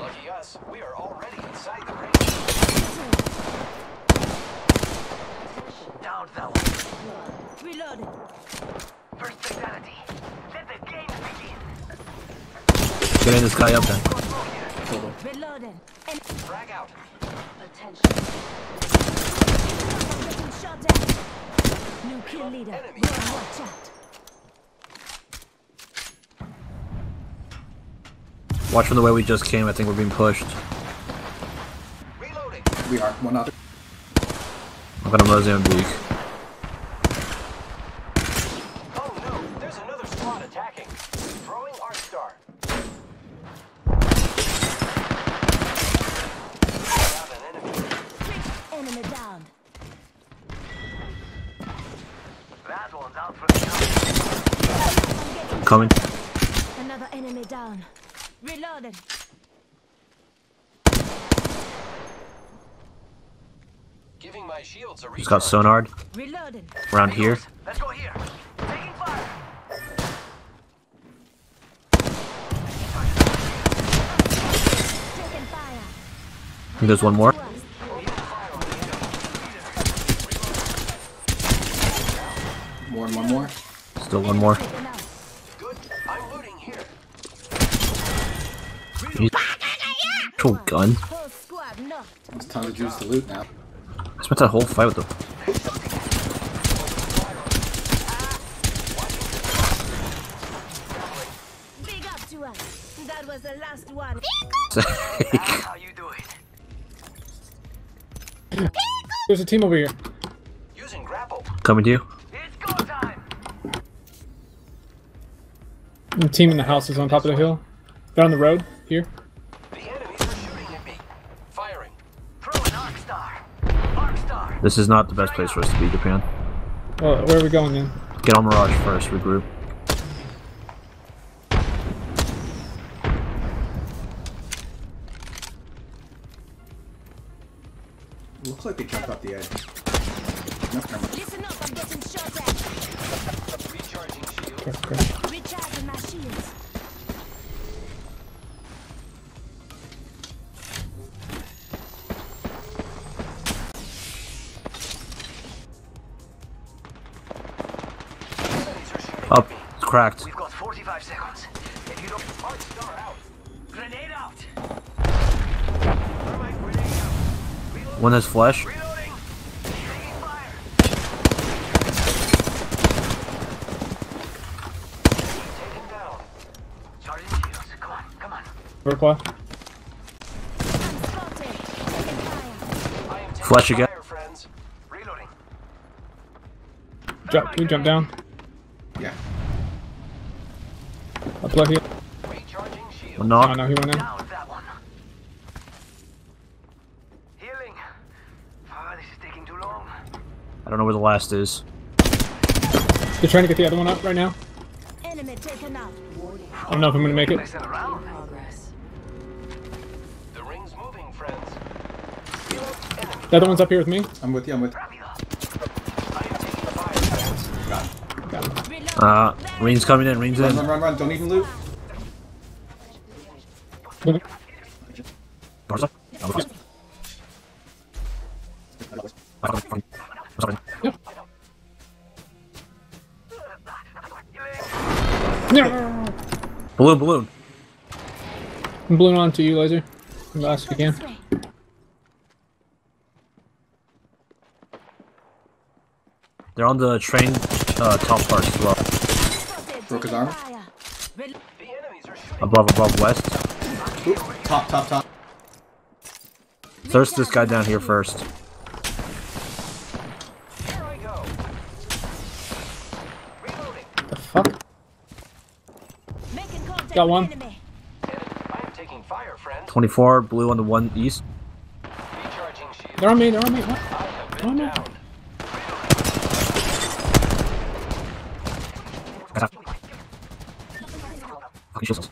Lucky us, we are already inside the ring. Down that one. Reloading. First fatality. Let the games begin. Getting this guy up then. Reloading. And Frag out. attention. Shot at. New kill leader. Enemy watch out. Watch from the way we just came. I think we're being pushed. Reloading. We are. One other. I'm gonna Mozambique. Oh no, there's another squad attacking. Throwing Arc Star. Enemy. Enemy down. That one's out for the count. I'm getting Coming. Another enemy down. Reloading. Giving my shields a He's got recharge. sonar Reloading. around here. Let's go here. Taking fire. Taking fire. I think there's one more. More and one more. Still one more. Actual gun. Whole squad knocked. There's tons juice to loot now. I spent that whole fight with them. Big up to us. That was the last one. How you do it. There's a team over here. Using grapple. Coming to you. It's go time. The team in the house is on top of the hill. They're on the road here. This is not the best place for us to be, Japan. Well, where are we going then? Get on Mirage first, regroup. Looks like they jumped off the edge. No, never mind. Listen up, I'm getting shot at. Recharging shield. Okay, okay. Recharging my shields. Cracked. We've got 45 seconds. If you don't... Arc Star out. Grenade out. Thermite grenade out. Reload. One has flesh. Reloading. Taking fire. Taken down. Charging shields. Come on. Come on. Verkla. I'm spotted. Taking fire. I am taking Flash again. fire, Jump, can we jump down? Left here. Recharging shield. One Oh knock. no, he went in. Down that one. Healing. Ah, this is taking too long. I don't know where the last is. They're trying to get the other one up right now. Enemy taken out. I don't know if I'm gonna make it. Listen around. The ring's moving, friends. The other one's up here with me. I'm with you. I'm with. Rápido. I am taking fire, friends. Got it. Got him. Reload. Uh, Ring's coming in. Ring's Run, in. run, run, run. Don't even loot. No. Balloon, balloon. I'm balloon on to you, laser. Last if you can. They're on the train uh, top parts as well. Broke his arm? fire. Rel- The enemies are shooting. Above, above, west. Oop, top, top, top. Thirst this guy down here first. Here I go. Reloading. The fuck? Got one. enemy. Enemy. I am taking fire, friends. 24, blue on the one east. Recharging. They're on me. They're on me. What? I have Oh, been no. down. Fucking shields. Does it? Throwing you back. Listen up, I'm shot at.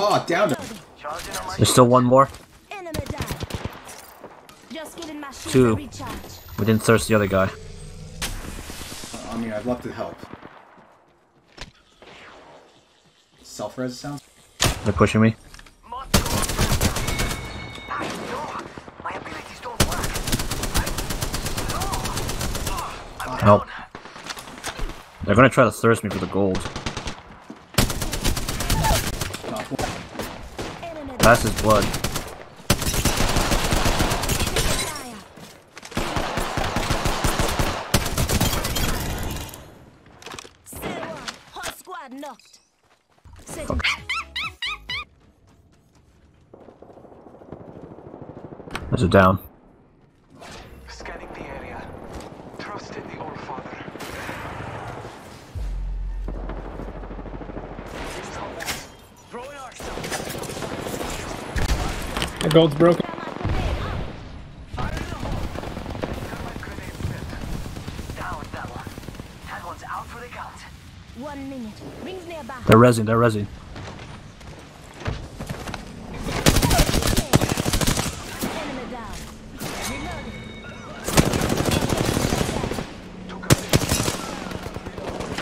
Oh, down him. Charging Charging on my There's still one more. Enemy down. Just giving my shield Two. We didn't thirst the other guy. I mean, I'd love to help. Self-res sounds. They're pushing me. Help. They're gonna try to thirst me for the gold. Pass his blood. There's a down. Scanning the area. Trust in the Allfather. Throwing arsenal. The gold's broken. Fire in the hole. Got my grenade set. Down that one. That one's out for the count. One minute. Rings nearby. They're resing. They're resing. Enemy down. Reloading.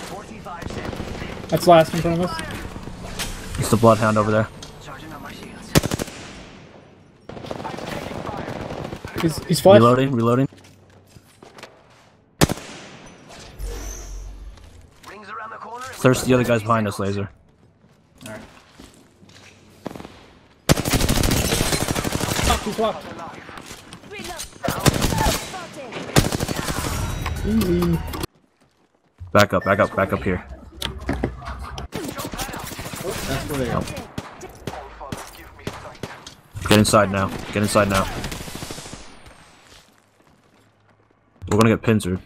45 seconds. That's last in front of us. It's the bloodhound over there. Charging on my shields. He's, he's flash. Reloading. Reloading. Rings around the corner. and the other guys behind us. Laser. Alright. He's locked. Easy. Back up. Back up. Back up here. That's where they are. Sight. Get inside now. Get inside now. We're gonna get pincered.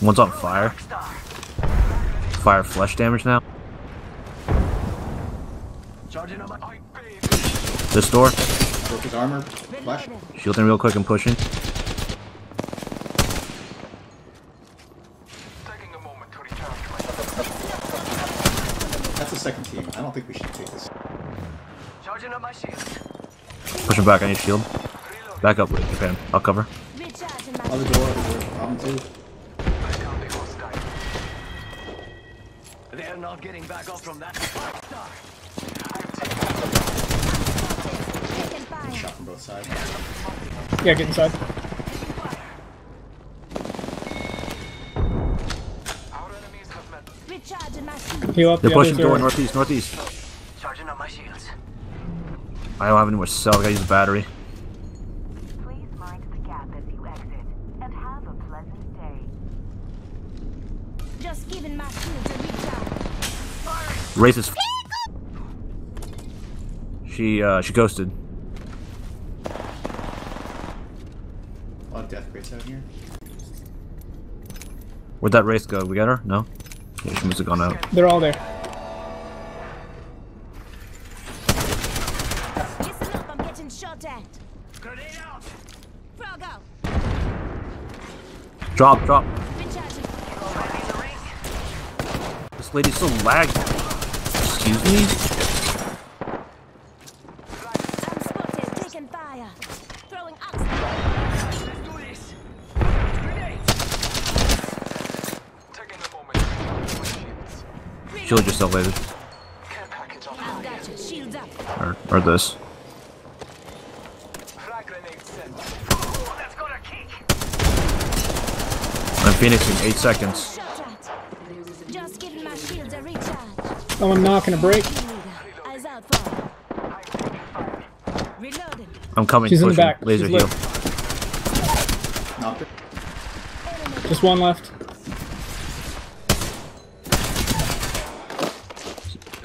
One's on fire. Fire flesh damage now. Charging on my. I bathe. This door. Broke his armor. Flash. Reloading. Shielding real quick and pushing. Taking a moment to recharge myself. That's the second team. I don't think we should take this. Charging on my shields. Pushing back. I need shield. Back up, Japan. I'll cover. Other door, other door. Problem two. I can't be hostile. They're not getting back up from that. Star. Taking. Shot from both sides. Yeah, get inside. Our enemies have met. Recharging my shields. Heal up. They're the pushing others door are- northeast. Northeast. Charging on my shields. I don't have any more cells. I gotta use the battery. Please mind the gap as you exit, and have a pleasant day. Just giving my shields a recharge. Racist. She uh she ghosted. A lot of death crates out here. Where'd that race go? We got her? No. Yeah, she must have gone out. They're all there. Listen up, I'm getting shot at. Grenade out. Frog. Drop, drop. Recharging. Already in the ring. This lady's so lagged. Excuse me. I'm spotted. Taking fire. Throwing ox. Let's do this. Grenade. Taking a moment to recharge my shields. Shield yourself, later. Care package on I've my got you. Shields up. Or or this. Frag grenade sent. That's got a kick. I'm Phoenix in eight seconds. Shot at. Just giving my shields a recharge. Someone knocking a break. Team leader. Eyes out for. Reloading. I'm coming. She's in the back. Laser She's heal. lit. Knocked her. Enemy. Just one left. West, south, Getting door. back up from Big up to us. That. Okay. Firing. Listen up, I'm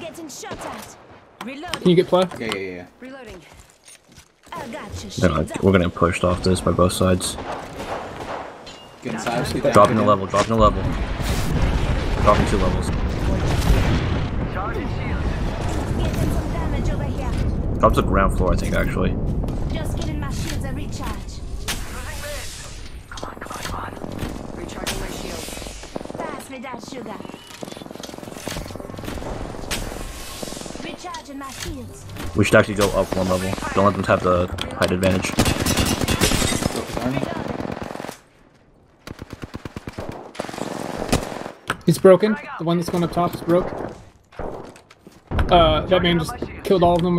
getting shot at. Okay. Can you get play? Yeah, yeah, yeah. Reloading. I got you. They're Shields like, up. we're getting pushed off this by both sides. Get inside. Sleep down. Dropping a again. level, dropping a level. Dropping two levels. Charging shield. Getting some damage over here. Drop to ground floor, I think, actually. Just giving my shields a recharge. Come on, come on, come on. Recharging my shields. Pass me that sugar. Recharging my shields. We should actually go up one level. Don't let them have the height advantage. Broke his armor. He's broken. The one that's going up top is broke. Uh, that man just killed all of them.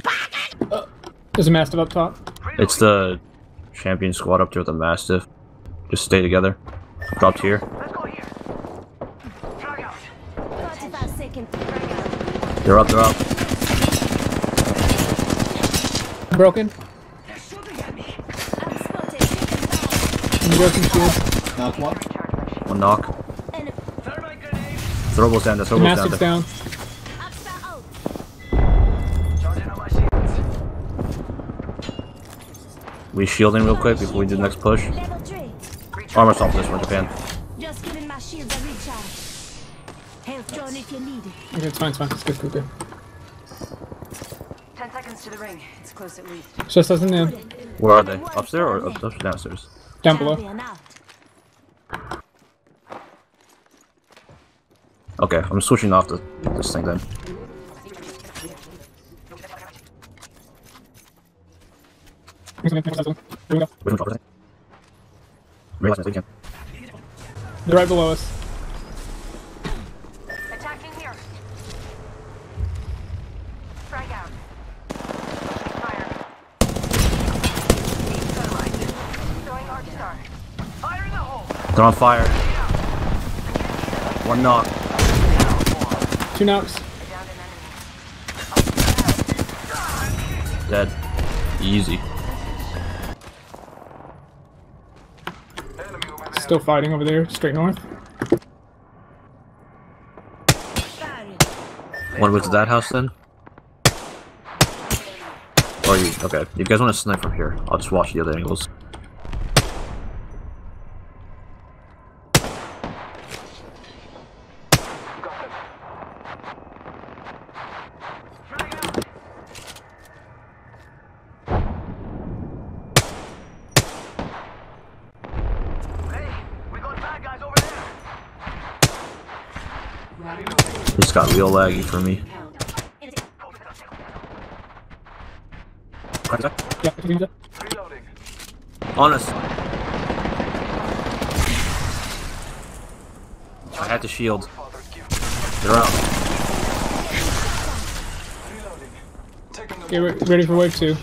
Uh, there's a mastiff up top. It's the champion squad up there with the Mastiff. Just stay together. Dropped here. Let's go here. Drag out. 45 seconds. Drag out. They're up, they're up. Broken. They're shooting at me. I'm spotted. Taking And broken shield. Knock one. One knock. Down. And Thermite grenade. Throwables down The throwables down mastiff's down. Oxford out. Charging on my shields. We shielding real quick before we do the next push. Level 3. Armor salt this one, Japan. Just giving my shields a recharge. Health drone if you need it. Okay, it's fine, it's fine. It's good, good, good. Ten seconds to the ring. It's close at least. It's just us uh, and them. Where are they? Upstairs or up, up downstairs? Down below. Champion out. Okay, I'm switching off the, this thing then. They're Which one's up, Realize that we can. right below us. Attacking here. Frag out. Fire. Throwing arc star. Fire in the hole. They're on fire. One knock. Two knocks. Downed an enemy. Dead. Easy. Enemy over there. Still fighting over there, straight north. One was to that house then? Oh, you, okay. If you guys want to snipe from here, I'll just watch the other angles. Got them. Frag out. Hey, we got bad guys over got real laggy for me. Yeah, continue to- Reloading. On us. I had to shield. They're out. reloading. Taking the Get re- ready for wave two.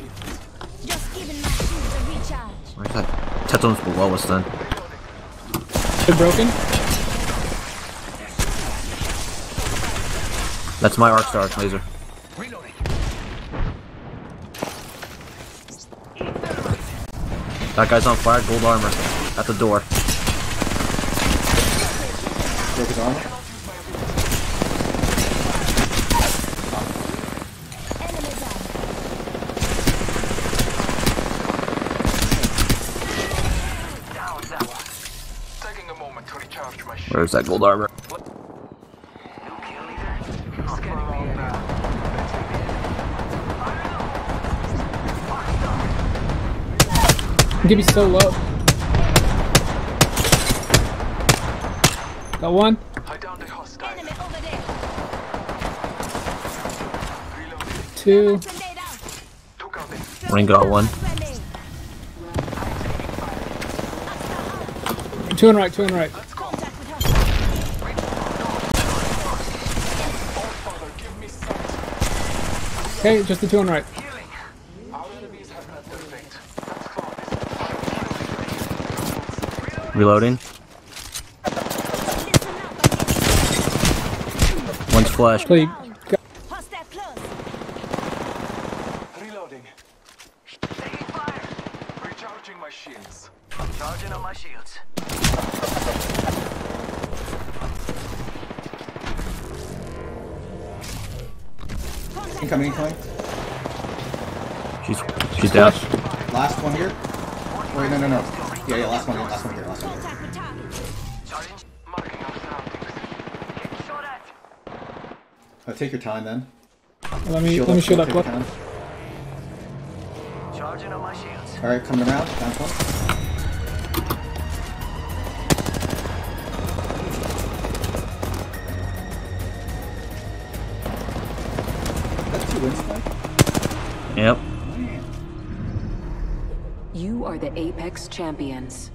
Just giving my shields a recharge. Where's that? Teton's below us then. They're broken. That's my arc star laser. That guy's on fire, gold armor. At the door. Broke his armor. Enemies out. Down that one. Taking a moment to recharge my shield. Where's that gold armor? Give me so low. Got one. I downed a hostile. Enemy over there. Two. Grenade out. Took out them. Ring got one. Two on right, two on right. Contact with hostile. Father, give me sight. Okay, just the two on right. Reloading. One's flash. Play. Take your time then. Let me Shield let me up, shield up. your What? time. Charging on my shields. Alright, coming around. Down close. That's two wins, Yep. You are the Apex champions.